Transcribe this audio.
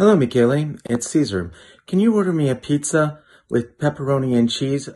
Hello, Michele. It's Caesar. Can you order me a pizza with pepperoni and cheese?